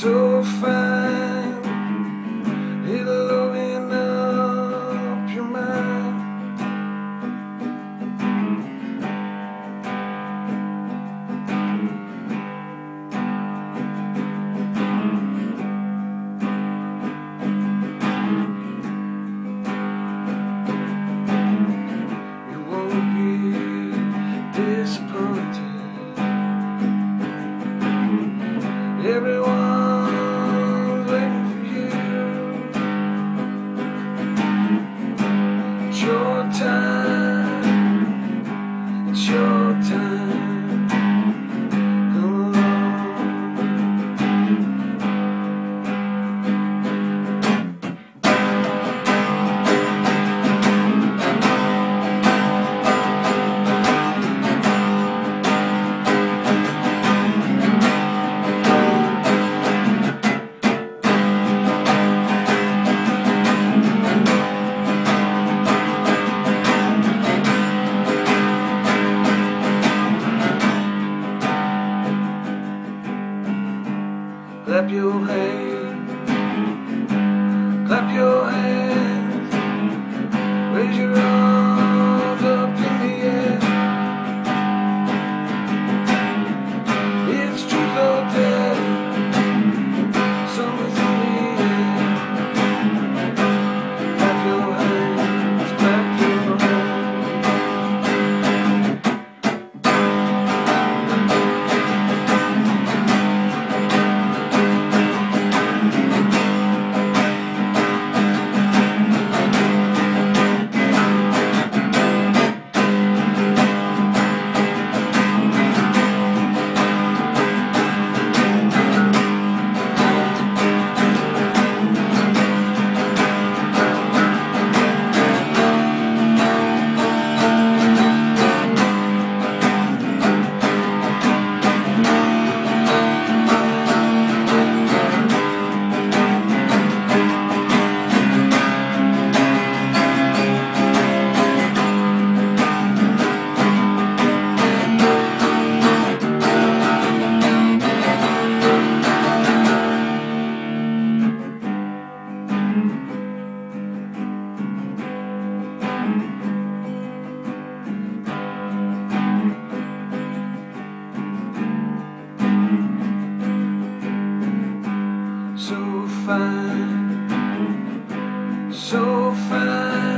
so fine. It'll open up your mind. You won't be disappointed. Everyone's your time. It's your time. Clap your hands, so fine, so fine.